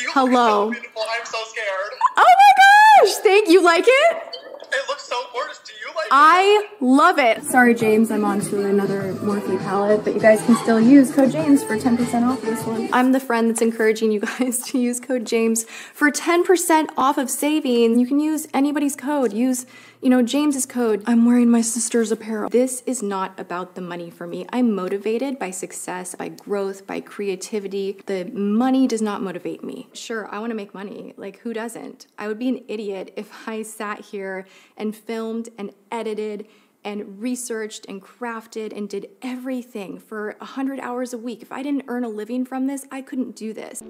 You Hello. So. I'm so scared. Oh my gosh! Thank you. Like it? It looks so gorgeous. Do you like it? I love it. Sorry, James, I'm on to another Morphe palette, but you guys can still use code James for 10% off this one. I'm the friend that's encouraging you guys to use code James for 10% off of saving. You can use anybody's code. Use, you know, James's code. I'm wearing my sister's apparel. This is not about the money for me. I'm motivated by success, by growth, by creativity. The money does not motivate me. Sure, I want to make money. Like, who doesn't? I would be an idiot if I sat here and filmed and edited and researched and crafted and did everything for 100 hours a week. If I didn't earn a living from this, I couldn't do this.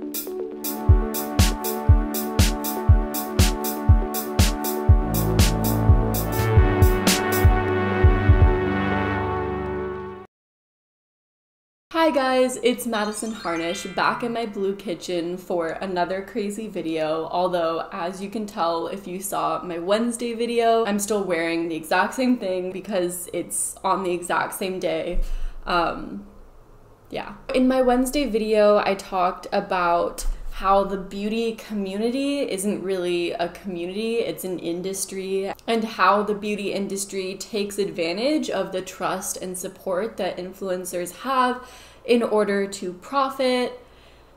Hi guys, it's Madison Harnish back in my blue kitchen for another crazy video. Although, as you can tell if you saw my Wednesday video, I'm still wearing the exact same thing because it's on the exact same day. Um, yeah. In my Wednesday video, I talked about how the beauty community isn't really a community, it's an industry, and how the beauty industry takes advantage of the trust and support that influencers have in order to profit.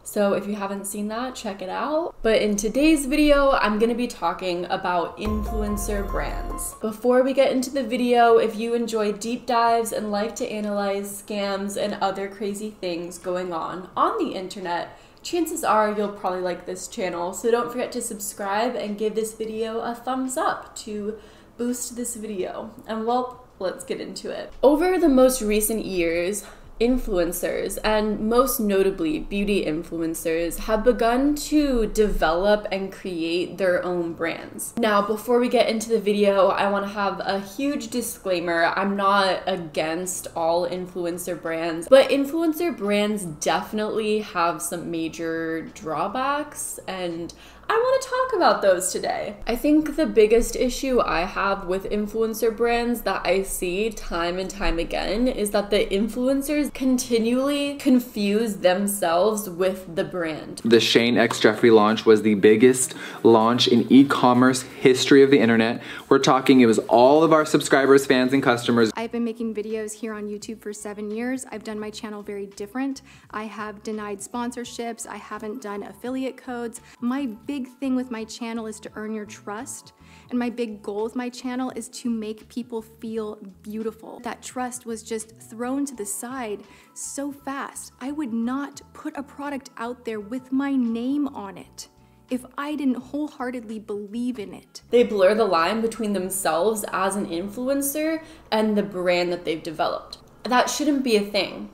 So if you haven't seen that, check it out. But in today's video, I'm gonna be talking about influencer brands. Before we get into the video, if you enjoy deep dives and like to analyze scams and other crazy things going on on the internet, chances are you'll probably like this channel. So don't forget to subscribe and give this video a thumbs up to boost this video. And well, let's get into it. Over the most recent years, influencers and most notably beauty influencers have begun to develop and create their own brands. Now, before we get into the video, I want to have a huge disclaimer. I'm not against all influencer brands, but influencer brands definitely have some major drawbacks and I want to talk about those today. I think the biggest issue I have with influencer brands that I see time and time again is that the influencers continually confuse themselves with the brand. The Shane X Jeffree launch was the biggest launch in e-commerce history of the internet. We're talking it was all of our subscribers, fans, and customers. I've been making videos here on YouTube for seven years. I've done my channel very different. I have denied sponsorships. I haven't done affiliate codes. My big thing with my channel is to earn your trust. And my big goal with my channel is to make people feel beautiful. That trust was just thrown to the side so fast. I would not put a product out there with my name on it if I didn't wholeheartedly believe in it. They blur the line between themselves as an influencer and the brand that they've developed. That shouldn't be a thing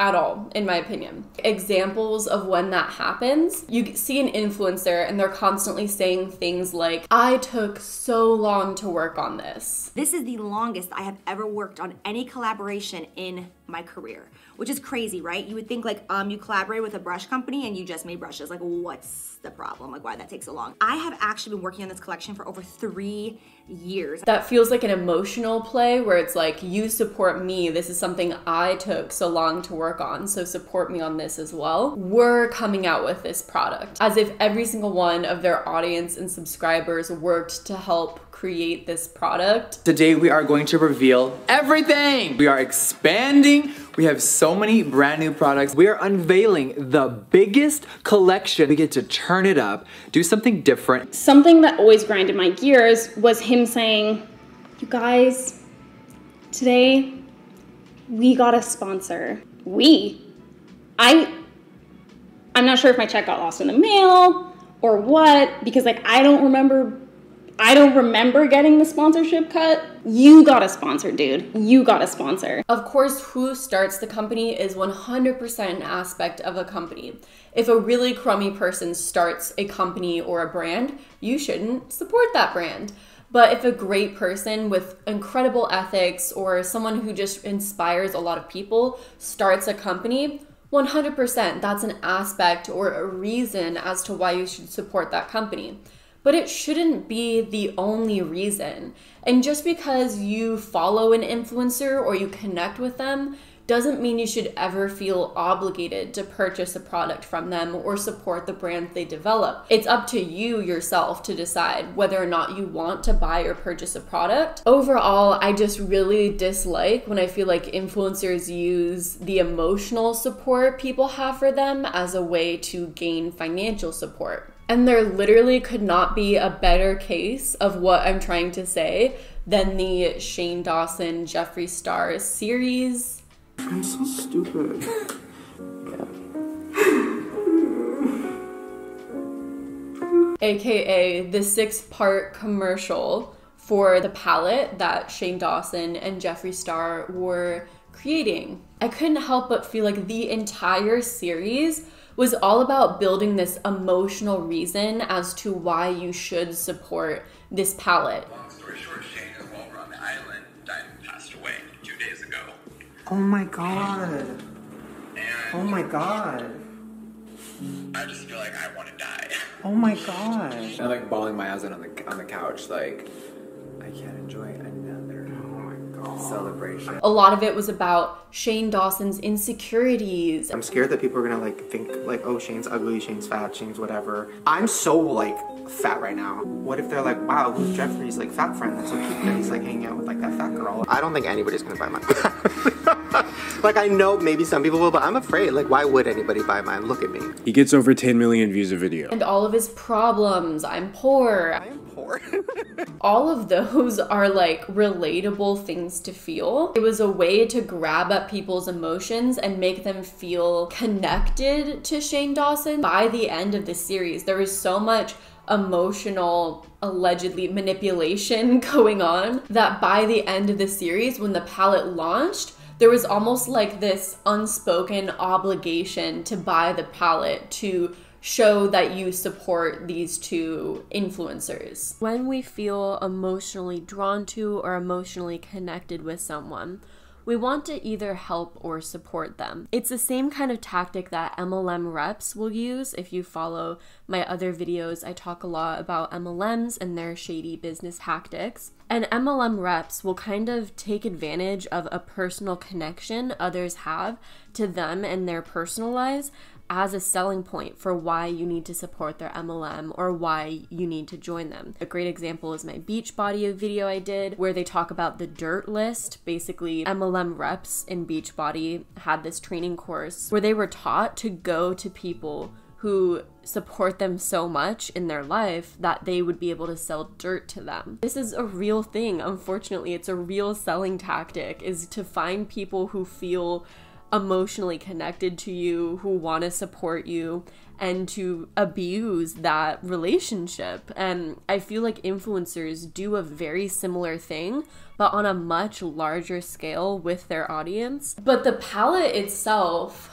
at all, in my opinion. Examples of when that happens you see an influencer and they're constantly saying things like, I took so long to work on this. This is the longest I have ever worked on any collaboration in my career, which is crazy, right? You would think like um you collaborate with a brush company and you just made brushes. Like what's the problem? Like why that takes so long? I have actually been working on this collection for over 3 years. That feels like an emotional play where it's like you support me. This is something I took so long to work on, so support me on this as well. We're coming out with this product as if every single one of their audience and subscribers worked to help create this product. Today we are going to reveal everything. We are expanding. We have so many brand new products. We are unveiling the biggest collection. We get to turn it up, do something different. something that always grinded my gears was him saying, You guys, today we got a sponsor. We. I. I'm not sure if my check got lost in the mail or what, because like I don't remember. I don't remember getting the sponsorship cut. You got a sponsor, dude. You got a sponsor. Of course, who starts the company is 100% an aspect of a company. If a really crummy person starts a company or a brand, you shouldn't support that brand. But if a great person with incredible ethics or someone who just inspires a lot of people starts a company, 100% that's an aspect or a reason as to why you should support that company. But it shouldn't be the only reason. And just because you follow an influencer or you connect with them doesn't mean you should ever feel obligated to purchase a product from them or support the brands they develop. It's up to you yourself to decide whether or not you want to buy or purchase a product. Overall, I just really dislike when I feel like influencers use the emotional support people have for them as a way to gain financial support. And there literally could not be a better case of what I'm trying to say than the Shane Dawson Jeffree Star series I'm so stupid. AKA the six part commercial for the palette that Shane Dawson and Jeffree Star were creating. I couldn't help but feel like the entire series was all about building this emotional reason as to why you should support this palette. Long story short, Shane is while we're on the island, died and passed away two days ago. Oh my god. And Oh my god. I just feel like I want to die. Oh my god. I'm like bawling my eyes out on the on the couch, like I can't enjoy another celebration. A lot of it was about Shane Dawson's insecurities. I'm scared that people are gonna like think like, oh, Shane's ugly, Shane's fat, Shane's whatever. I'm so like fat right now. What if they're like, wow, who's Jeffree's like fat friend? That's so cute that he's like hanging out with like that fat girl. I don't think anybody's gonna buy mine. like I know maybe some people will, but I'm afraid. Like, why would anybody buy mine? Look at me. He gets over 10 million views a video. And all of his problems. I'm poor. I am poor. all of those are like relatable things to feel. It was a way to grab at people's emotions and make them feel connected to Shane Dawson. By the end of the series, there was so much emotional allegedly manipulation going on that by the end of the series when the palette launched there was almost like this unspoken obligation to buy the palette to show that you support these two influencers. When we feel emotionally drawn to or emotionally connected with someone, we want to either help or support them. It's the same kind of tactic that MLM reps will use. If you follow my other videos, I talk a lot about MLMs and their shady business tactics. And MLM reps will kind of take advantage of a personal connection others have to them and their personal lives as a selling point for why you need to support their MLM or why you need to join them. A great example is my Beachbody video I did where they talk about the dirt list. Basically, MLM reps in Beachbody had this training course where they were taught to go to people who support them so much in their life that they would be able to sell dirt to them. This is a real thing. Unfortunately, it's a real selling tactic is to find people who feel emotionally connected to you, who want to support you, and to abuse that relationship. And I feel like influencers do a very similar thing, but on a much larger scale with their audience. But the palette itself,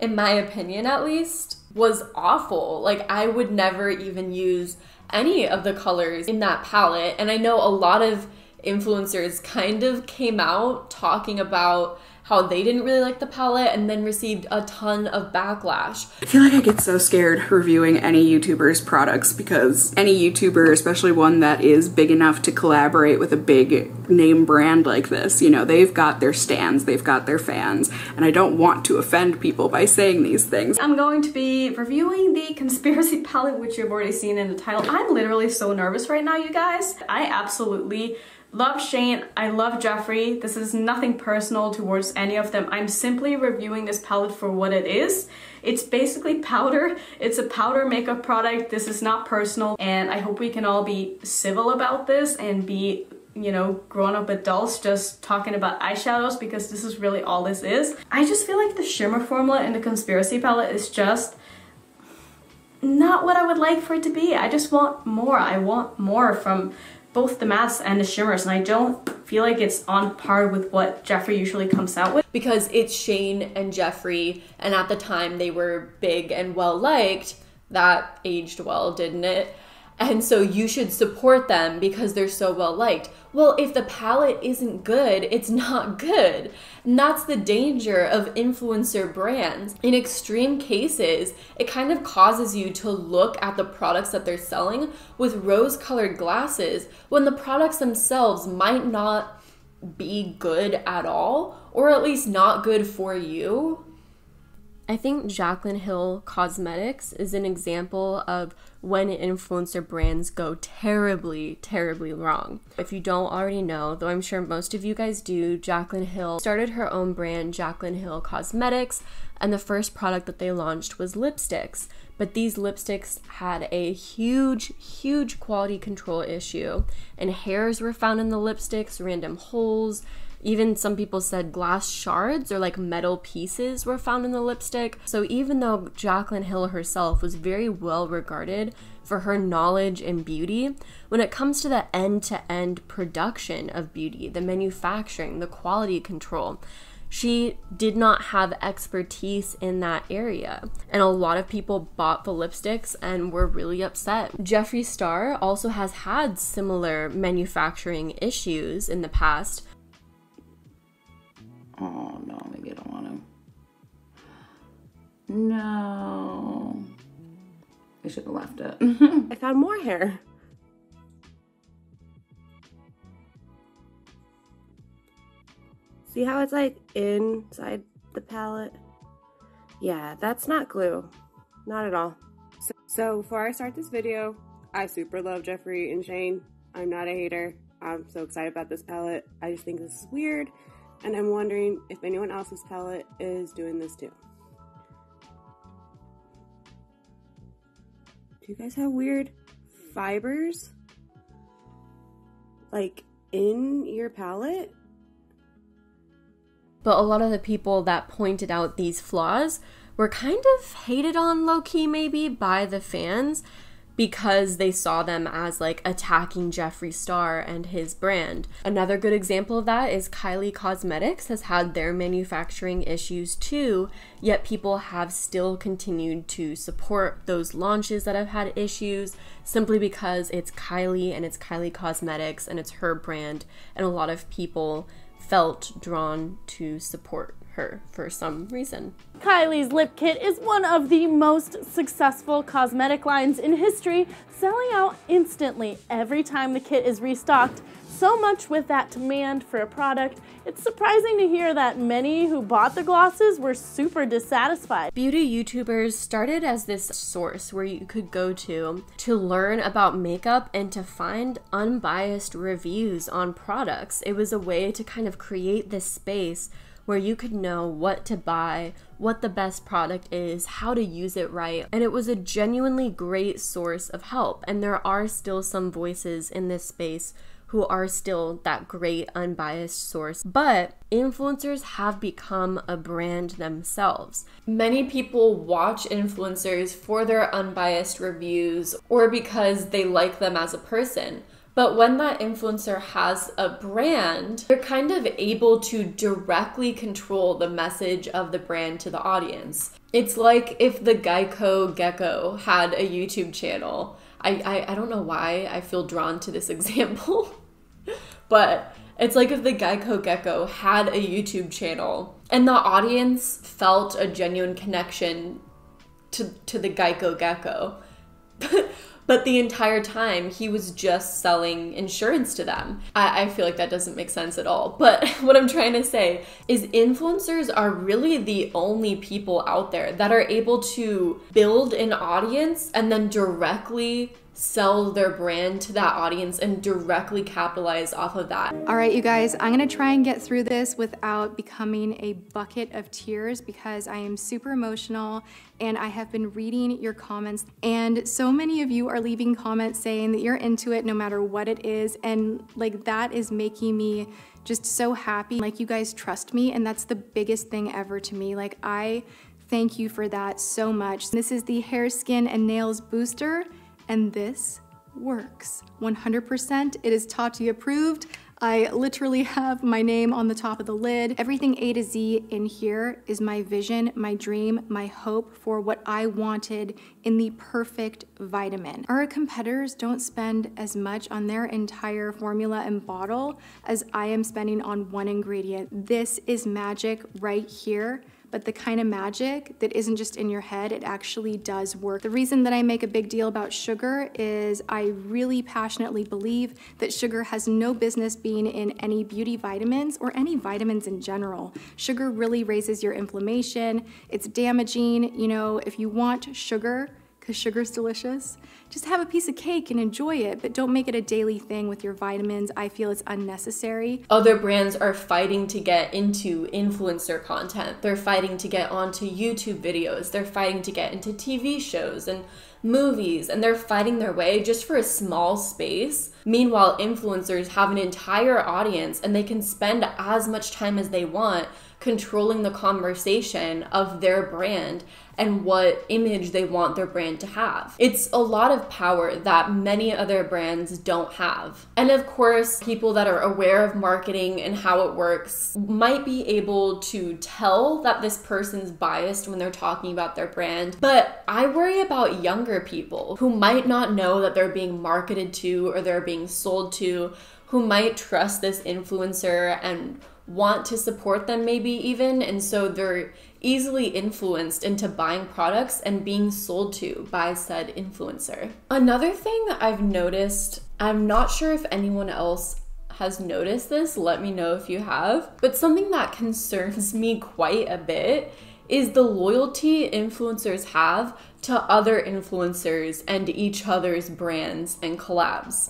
in my opinion at least, was awful. Like, I would never even use any of the colors in that palette. And I know a lot of influencers kind of came out talking about how they didn't really like the palette and then received a ton of backlash. I feel like I get so scared reviewing any YouTuber's products because any YouTuber, especially one that is big enough to collaborate with a big name brand like this, you know, they've got their stands, they've got their fans, and I don't want to offend people by saying these things. I'm going to be reviewing the conspiracy palette, which you've already seen in the title. I'm literally so nervous right now, you guys. I absolutely love Shane, I love Jeffree. This is nothing personal towards any of them. I'm simply reviewing this palette for what it is. It's basically powder. It's a powder makeup product. This is not personal and I hope we can all be civil about this and be you know, grown up adults just talking about eyeshadows because this is really all this is. I just feel like the shimmer formula in the Conspiracy palette is just not what I would like for it to be. I just want more. I want more from both the mattes and the shimmers and I don't feel like it's on par with what Jeffree usually comes out with. Because it's Shane and Jeffree and at the time they were big and well liked. That aged well, didn't it? And so you should support them because they're so well liked. Well, if the palette isn't good, it's not good. And that's the danger of influencer brands. In extreme cases, it kind of causes you to look at the products that they're selling with rose colored glasses when the products themselves might not be good at all or at least not good for you. I think Jaclyn Hill Cosmetics is an example of when influencer brands go terribly, terribly wrong. If you don't already know, though I'm sure most of you guys do, Jaclyn Hill started her own brand, Jaclyn Hill Cosmetics, and the first product that they launched was lipsticks. But these lipsticks had a huge, huge quality control issue, and hairs were found in the lipsticks, random holes, even some people said glass shards or like metal pieces were found in the lipstick. So even though Jaclyn Hill herself was very well regarded for her knowledge in beauty, when it comes to the end to end production of beauty, the manufacturing, the quality control, she did not have expertise in that area. And a lot of people bought the lipsticks and were really upset. Jeffree Star also has had similar manufacturing issues in the past. Oh no, maybe I don't want to. No. I should have left it. I found more hair. See how it's like inside the palette? Yeah, that's not glue. Not at all. So, so before I start this video, I super love Jeffree and Shane. I'm not a hater. I'm so excited about this palette. I just think this is weird and I'm wondering if anyone else's palette is doing this too. Do you guys have weird fibers? Like in your palette? But a lot of the people that pointed out these flaws were kind of hated on low key, maybe, by the fans because they saw them as like attacking Jeffree Star and his brand. Another good example of that is Kylie Cosmetics has had their manufacturing issues too, yet people have still continued to support those launches that have had issues simply because it's Kylie and it's Kylie Cosmetics and it's her brand, and a lot of people felt drawn to support her for some reason. Kylie's Lip Kit is one of the most successful cosmetic lines in history, selling out instantly every time the kit is restocked. So much with that demand for a product, it's surprising to hear that many who bought the glosses were super dissatisfied. Beauty YouTubers started as this source where you could go to to learn about makeup and to find unbiased reviews on products. It was a way to kind of create this space where you could know what to buy, what the best product is, how to use it right. And it was a genuinely great source of help. And there are still some voices in this space who are still that great unbiased source. But influencers have become a brand themselves. Many people watch influencers for their unbiased reviews or because they like them as a person. But when that influencer has a brand, they're kind of able to directly control the message of the brand to the audience. It's like if the Geico Gecko had a YouTube channel. I, I, I don't know why I feel drawn to this example, but it's like if the Geico Gecko had a YouTube channel and the audience felt a genuine connection to, to the Geico Gecko. but the entire time he was just selling insurance to them. I, I, feel like that doesn't make sense at all. But what I'm trying to say is influencers are really the only people out there that are able to build an audience and then directly sell their brand to that audience and directly capitalize off of that. All right, you guys, I'm gonna try and get through this without becoming a bucket of tears because I am super emotional and I have been reading your comments and so many of you are leaving comments saying that you're into it no matter what it is and like that is making me just so happy. Like you guys trust me and that's the biggest thing ever to me. Like I thank you for that so much. This is the Hair, Skin, and Nails Booster and this works. 100%, it is Tati approved. I literally have my name on the top of the lid. Everything A to Z in here is my vision, my dream, my hope for what I wanted in the perfect vitamin. Our competitors don't spend as much on their entire formula and bottle as I am spending on one ingredient. This is magic right here but the kind of magic that isn't just in your head, it actually does work. The reason that I make a big deal about sugar is I really passionately believe that sugar has no business being in any beauty vitamins or any vitamins in general. Sugar really raises your inflammation, it's damaging. You know, if you want sugar, because sugar's delicious. Just have a piece of cake and enjoy it, but don't make it a daily thing with your vitamins. I feel it's unnecessary. Other brands are fighting to get into influencer content. They're fighting to get onto YouTube videos. They're fighting to get into TV shows and movies, and they're fighting their way just for a small space. Meanwhile, influencers have an entire audience and they can spend as much time as they want controlling the conversation of their brand and what image they want their brand to have. It's a lot of power that many other brands don't have. And of course, people that are aware of marketing and how it works might be able to tell that this person's biased when they're talking about their brand. But I worry about younger people who might not know that they're being marketed to or they're being sold to, who might trust this influencer and want to support them maybe even and so they're easily influenced into buying products and being sold to by said influencer. Another thing that I've noticed, I'm not sure if anyone else has noticed this, let me know if you have, but something that concerns me quite a bit is the loyalty influencers have to other influencers and each other's brands and collabs.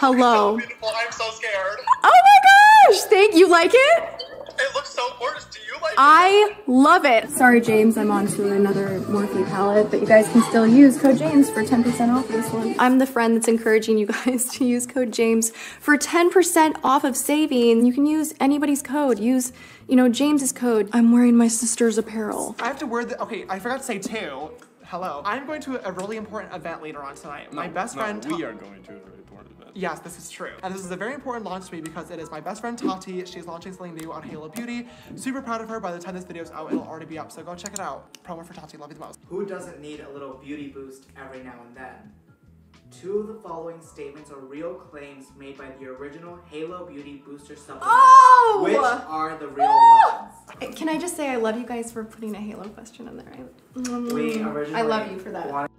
Hello. I'm so scared. Oh my gosh! Thank you. Like it? It looks so gorgeous. Do you like I love it. Sorry, James, I'm on to another Morphe palette, but you guys can still use code James for 10% off this one. I'm the friend that's encouraging you guys to use code James for 10% off of saving. You can use anybody's code. Use, you know, James's code. I'm wearing my sister's apparel. I have to wear the. Okay, I forgot to say too. Hello. I'm going to a really important event later on tonight. my best no, friend. we are going to Yes, this is true. And this is a very important launch to me because it is my best friend Tati. She's launching something new on Halo Beauty. Super proud of her. By the time this video is out, it'll already be up. So go check it out. Promo for Tati. Love you the most. Who doesn't need a little beauty boost every now and then? Two of the following statements are real claims made by the original Halo Beauty Booster supplement. Oh! Which are the real ones? Can I just say I love you guys for putting a Halo question in there. I, We Mm, originally I love you for that.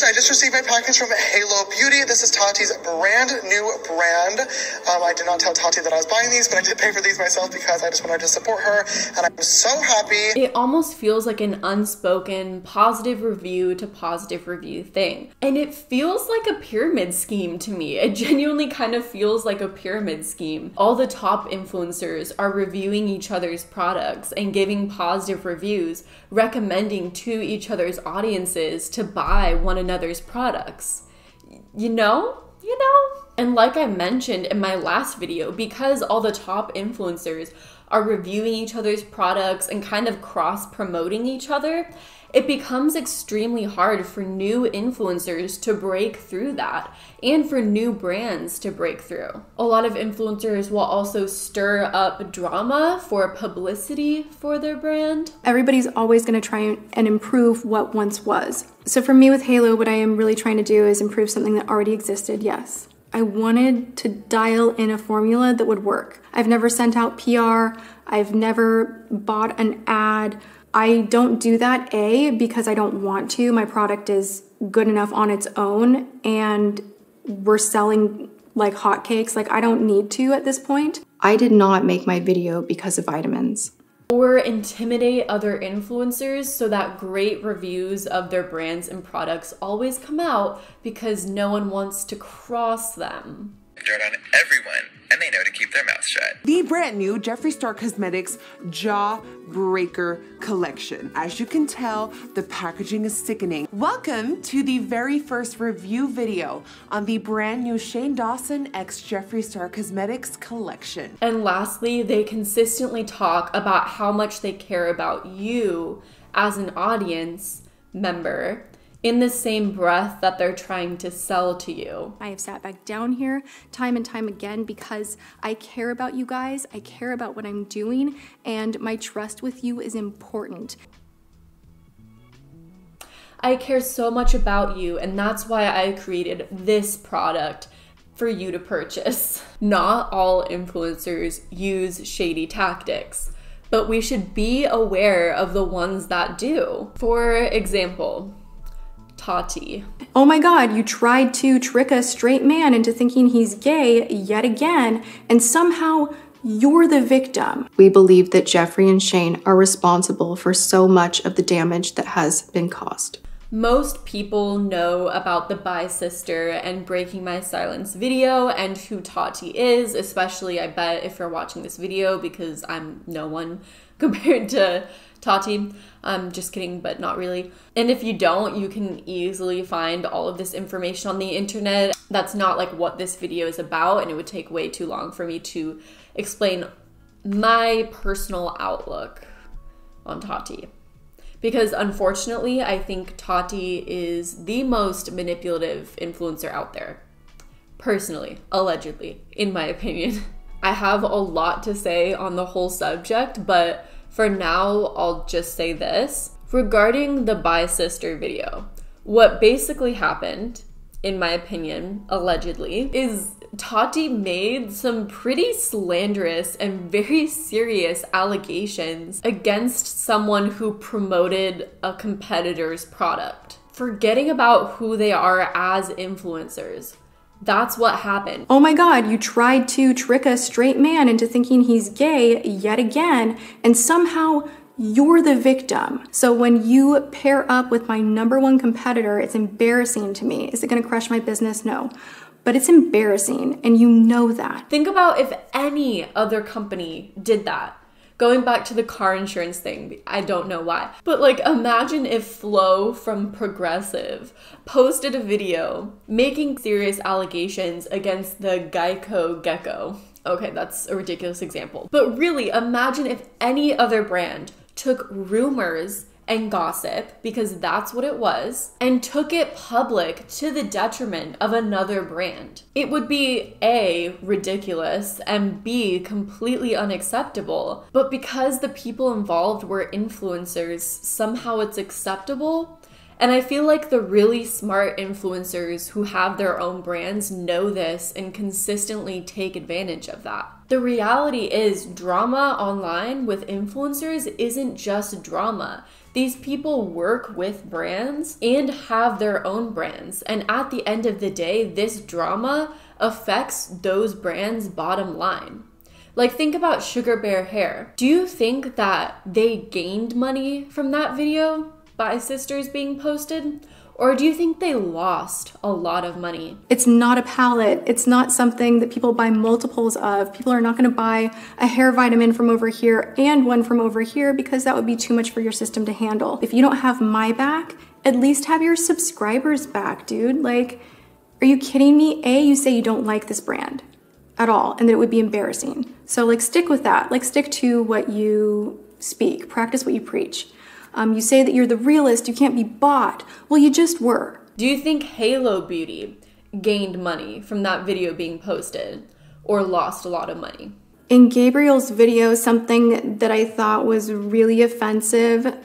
I just received my package from Halo Beauty. This is Tati's brand new brand. Um, I did not tell Tati that I was buying these, but I did pay for these myself because I just wanted to support her, and I'm so happy. It almost feels like an unspoken positive review to positive review thing. And it feels like a pyramid scheme to me. It genuinely kind of feels like a pyramid scheme. All the top influencers are reviewing each other's products and giving positive reviews, recommending to each other's audiences to buy one another's products. You know? You know? And like I mentioned in my last video, because all the top influencers are reviewing each other's products and kind of cross promoting each other, it becomes extremely hard for new influencers to break through that and for new brands to break through. A lot of influencers will also stir up drama for publicity for their brand. Everybody's always going to try and improve what once was. So for me with Halo, what I am really trying to do is improve something that already existed, yes. I wanted to dial in a formula that would work. I've never sent out PR, I've never bought an ad. I don't do that, A, because I don't want to. My product is good enough on its own, and we're selling like hotcakes. Like, I don't need to at this point. I did not make my video because of vitamins. Or intimidate other influencers so that great reviews of their brands and products always come out because no one wants to cross them. Dirt on everyone, and they know to keep their mouths shut. The brand new Jeffree Star Cosmetics Jawbreaker collection. As you can tell, the packaging is sickening. Welcome to the very first review video on the brand new Shane Dawson x Jeffree Star Cosmetics collection. And lastly, they consistently talk about how much they care about you as an audience member in the same breath that they're trying to sell to you. I have sat back down here time and time again because I care about you guys, I care about what I'm doing, and my trust with you is important. I care so much about you, and that's why I created this product for you to purchase. Not all influencers use shady tactics. but we should be aware of the ones that do. For example, Tati. Oh my god, you tried to trick a straight man into thinking he's gay yet again, and somehow you're the victim. We believe that Jeffree and Shane are responsible for so much of the damage that has been caused. Most people know about the Bye Sister and Breaking My Silence video and who Tati is, especially I bet if you're watching this video because I'm no one compared to Tati. I'm um, just kidding, but not really. And if you don't, you can easily find all of this information on the internet. That's not like what this video is about, and it would take way too long for me to explain my personal outlook on Tati. Because unfortunately, I think Tati is the most manipulative influencer out there. Personally, allegedly, in my opinion. I have a lot to say on the whole subject, but for now, I'll just say this. Regarding the Bye Sister video, what basically happened, in my opinion, allegedly, is Tati made some pretty slanderous and very serious allegations against someone who promoted a competitor's product, forgetting about who they are as influencers. That's what happened. Oh my god, you tried to trick a straight man into thinking he's gay yet again, and somehow you're the victim. So when you pair up with my number one competitor, it's embarrassing to me. Is it gonna crush my business? No but it's embarrassing and you know that. Think about if any other company did that. Going back to the car insurance thing, I don't know why. But like imagine if Flo from Progressive posted a video making serious allegations against the Geico Gecko. Okay, that's a ridiculous example. But really, imagine if any other brand took rumors and gossip, because that's what it was, and took it public to the detriment of another brand. It would be A, ridiculous, and B, completely unacceptable. But because the people involved were influencers, somehow it's acceptable. And I feel like the really smart influencers who have their own brands know this and consistently take advantage of that. The reality is, drama online with influencers isn't just drama. These people work with brands and have their own brands. And at the end of the day, this drama affects those brands' bottom line. Like, think about Sugar Bear Hair. Do you think that they gained money from that video by sisters being posted? Or do you think they lost a lot of money? It's not a palette. It's not something that people buy multiples of. People are not going to buy a hair vitamin from over here and one from over here because that would be too much for your system to handle. If you don't have my back, at least have your subscribers back, dude. Like, are you kidding me? A, you say you don't like this brand at all and that it would be embarrassing. So, like, stick with that. Like, stick to what you speak, practice what you preach. Um, you say that you're the realist, you can't be bought. Well, you just were. Do you think Halo Beauty gained money from that video being posted or lost a lot of money? In Gabriel's video, something that I thought was really offensive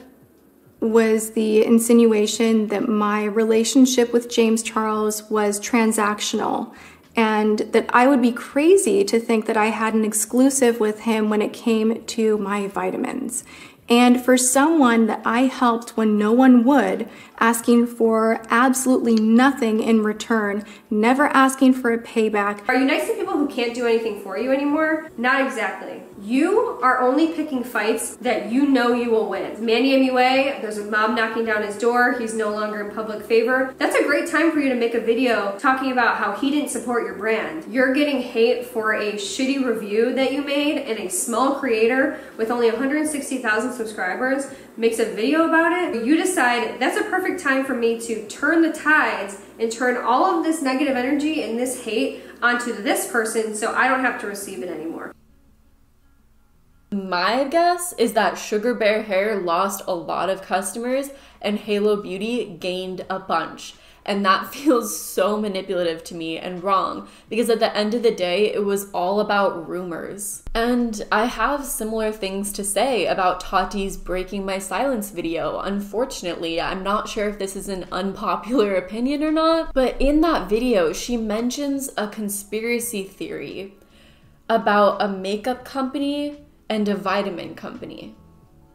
was the insinuation that my relationship with James Charles was transactional and that I would be crazy to think that I had an exclusive with him when it came to my vitamins. And for someone that I helped when no one would, asking for absolutely nothing in return, never asking for a payback. Are you nice to people who can't do anything for you anymore? Not exactly. You are only picking fights that you know you will win. Manny MUA, there's a mob knocking down his door, he's no longer in public favor. That's a great time for you to make a video talking about how he didn't support your brand. You're getting hate for a shitty review that you made and a small creator with only 160,000 subscribers makes a video about it. You decide that's a perfect time for me to turn the tides and turn all of this negative energy and this hate onto this person so I don't have to receive it anymore. My guess is that Sugar Bear Hair lost a lot of customers and Halo Beauty gained a bunch. And that feels so manipulative to me and wrong because at the end of the day, it was all about rumors. And I have similar things to say about Tati's Breaking My Silence video. Unfortunately, I'm not sure if this is an unpopular opinion or not, but in that video, she mentions a conspiracy theory about a makeup company and a vitamin company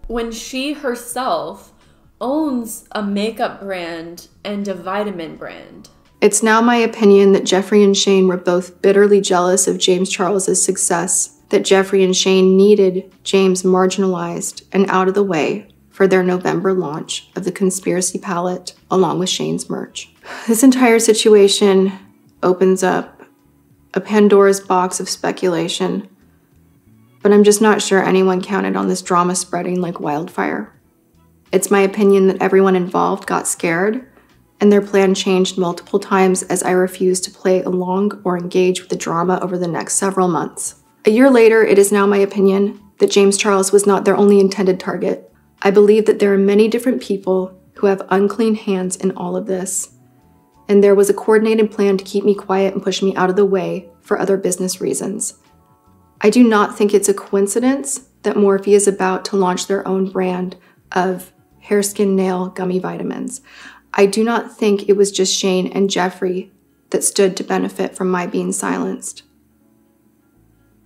when she herself owns a makeup brand and a vitamin brand. It's now my opinion that Jeffree and Shane were both bitterly jealous of James Charles's success, that Jeffree and Shane needed James marginalized and out of the way for their November launch of the Conspiracy Palette along with Shane's merch. This entire situation opens up a Pandora's box of speculation, but I'm just not sure anyone counted on this drama spreading like wildfire. It's my opinion that everyone involved got scared and their plan changed multiple times as I refused to play along or engage with the drama over the next several months. A year later, it is now my opinion that James Charles was not their only intended target. I believe that there are many different people who have unclean hands in all of this, and there was a coordinated plan to keep me quiet and push me out of the way for other business reasons. I do not think it's a coincidence that Morphe is about to launch their own brand of hair, skin, nail gummy vitamins. I do not think it was just Shane and Jeffree that stood to benefit from my being silenced.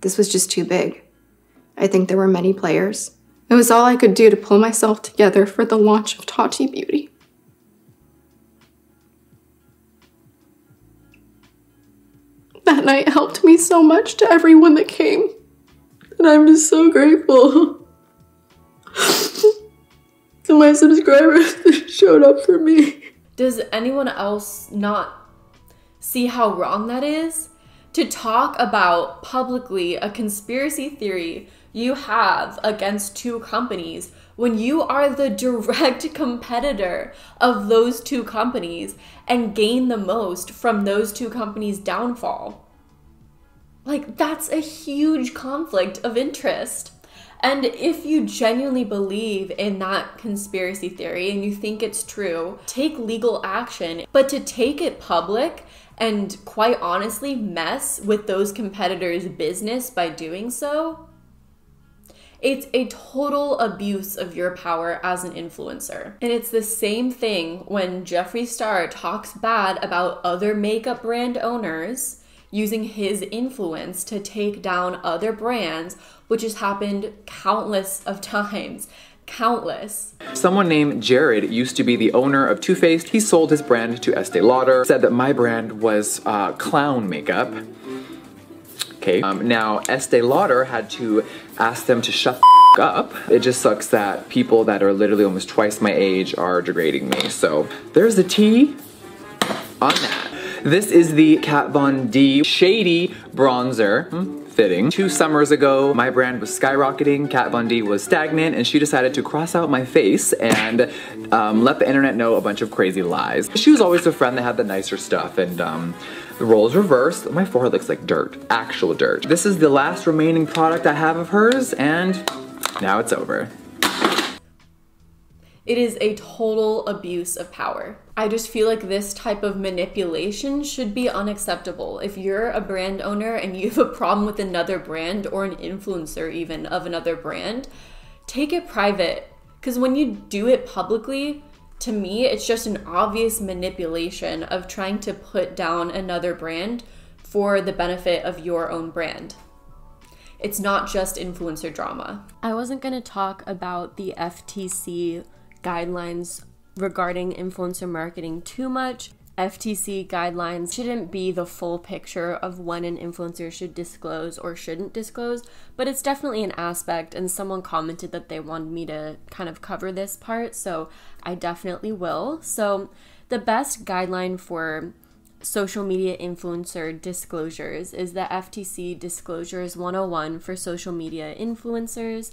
This was just too big. I think there were many players. It was all I could do to pull myself together for the launch of Tati Beauty. That night helped me so much to everyone that came. And I'm just so grateful to my subscribers that showed up for me. Does anyone else not see how wrong that is? To talk about publicly a conspiracy theory you have against two companies when you are the direct competitor of those two companies and gain the most from those two companies' downfall. Like, that's a huge conflict of interest. And if you genuinely believe in that conspiracy theory and you think it's true, take legal action. But to take it public and quite honestly mess with those competitors' business by doing so, it's a total abuse of your power as an influencer. And it's the same thing when Jeffree Star talks bad about other makeup brand owners using his influence to take down other brands, which has happened countless of times. Countless. Someone named Jerrod used to be the owner of Too Faced. He sold his brand to Estee Lauder, said that my brand was uh, clown makeup. Okay. Um, now, Estee Lauder had to ask them to shut the up. It just sucks that people that are literally almost twice my age are degrading me. So there's the tea on that. This is the Kat Von D Shady Bronzer. Hmm? Fitting. Two summers ago, my brand was skyrocketing, Kat Von D was stagnant, and she decided to cross out my face and um, let the internet know a bunch of crazy lies. She was always a friend that had the nicer stuff, and um, the roles reversed. My forehead looks like dirt, actual dirt. This is the last remaining product I have of hers, and now it's over. It is a total abuse of power. I just feel like this type of manipulation should be unacceptable. If you're a brand owner and you have a problem with another brand or an influencer, even of another brand, take it private. Because when you do it publicly, to me, it's just an obvious manipulation of trying to put down another brand for the benefit of your own brand. It's not just influencer drama. I wasn't gonna talk about the FTC guidelines regarding influencer marketing too much. FTC guidelines shouldn't be the full picture of when an influencer should disclose or shouldn't disclose, but it's definitely an aspect. And someone commented that they wanted me to kind of cover this part, so I definitely will. So, the best guideline for social media influencer disclosures is the FTC Disclosures 101 for social media influencers.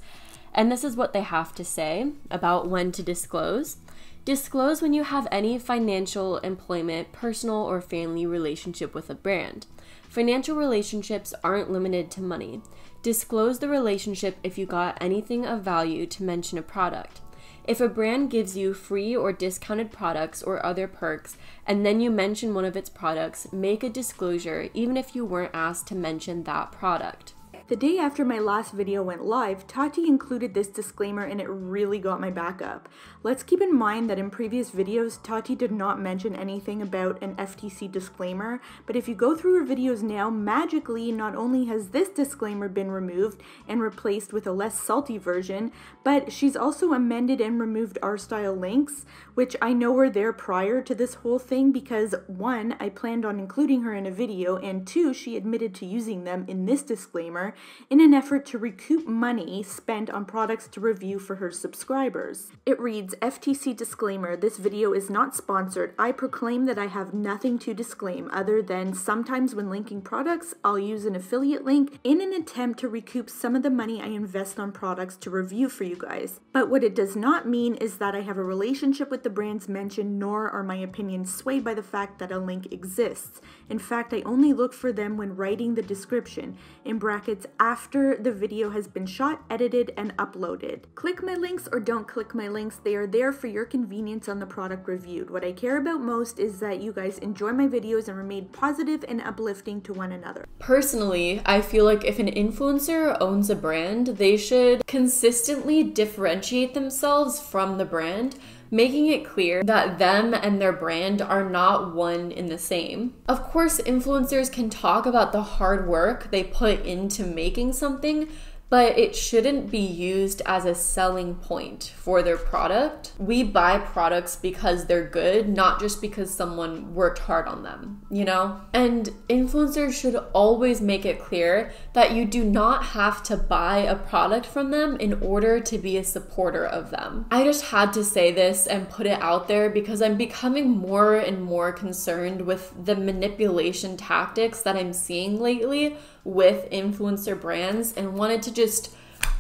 And this is what they have to say about when to disclose. Disclose when you have any financial, employment, personal, or family relationship with a brand. Financial relationships aren't limited to money. Disclose the relationship if you got anything of value to mention a product. If a brand gives you free or discounted products or other perks, and then you mention one of its products, make a disclosure even if you weren't asked to mention that product. The day after my last video went live, Tati included this disclaimer and it really got my back up. Let's keep in mind that in previous videos, Tati did not mention anything about an FTC disclaimer, but if you go through her videos now, magically, not only has this disclaimer been removed and replaced with a less salty version, but she's also amended and removed rStyle links, which I know were there prior to this whole thing because one, I planned on including her in a video, and two, she admitted to using them in this disclaimer in an effort to recoup money spent on products to review for her subscribers. It reads, FTC disclaimer, this video is not sponsored. I proclaim that I have nothing to disclaim other than sometimes when linking products, I'll use an affiliate link in an attempt to recoup some of the money I invest on products to review for you guys. But what it does not mean is that I have a relationship with the brands mentioned, nor are my opinions swayed by the fact that a link exists. In fact, I only look for them when writing the description, in brackets, after the video has been shot, edited, and uploaded. Click my links or don't click my links, they are there for your convenience on the product reviewed. What I care about most is that you guys enjoy my videos and remain positive and uplifting to one another. Personally, I feel like if an influencer owns a brand, they should consistently differentiate themselves from the brand making it clear that them and their brand are not one in the same. Of course, influencers can talk about the hard work they put into making something, but it shouldn't be used as a selling point for their product. We buy products because they're good, not just because someone worked hard on them, you know? And influencers should always make it clear that you do not have to buy a product from them in order to be a supporter of them. I just had to say this and put it out there because I'm becoming more and more concerned with the manipulation tactics that I'm seeing lately with influencer brands and wanted to just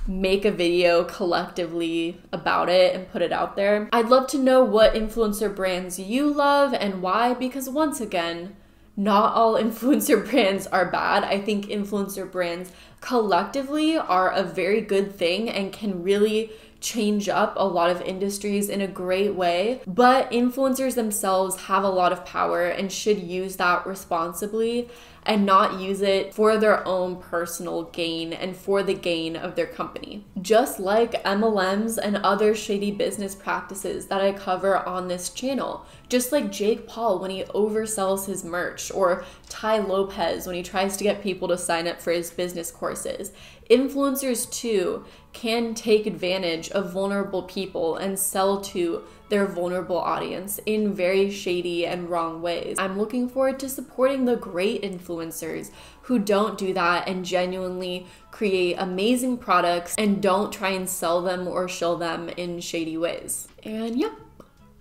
make a video collectively about it and put it out there. I'd love to know what influencer brands you love and why, because once again, not all influencer brands are bad. I think influencer brands collectively are a very good thing and can really change up a lot of industries in a great way. But influencers themselves have a lot of power and should use that responsibly and not use it for their own personal gain and for the gain of their company. Just like MLMs and other shady business practices that I cover on this channel. Just like Jake Paul when he oversells his merch, or Tai Lopez when he tries to get people to sign up for his business courses. Influencers, too, can take advantage of vulnerable people and sell to their vulnerable audience in very shady and wrong ways. I'm looking forward to supporting the great influencers who don't do that and genuinely create amazing products and don't try and sell them or shill them in shady ways. And yep,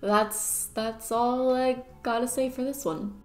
that's that's all I gotta say for this one.